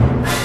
you